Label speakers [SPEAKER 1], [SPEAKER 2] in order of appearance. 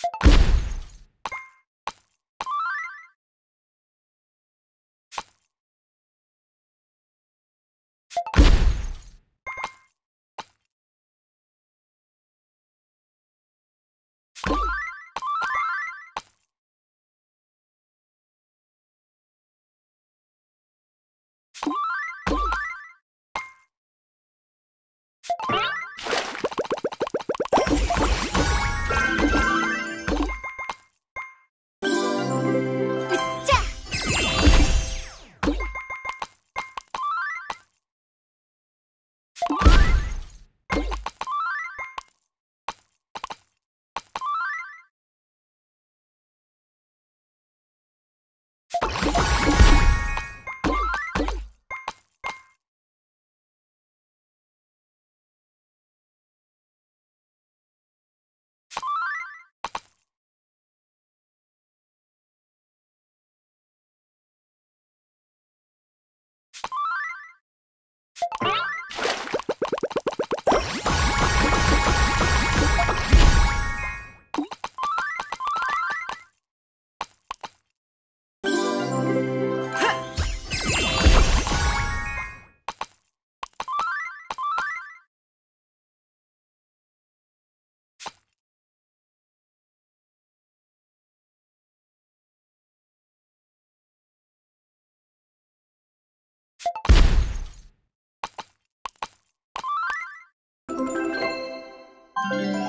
[SPEAKER 1] Bye. Thank you.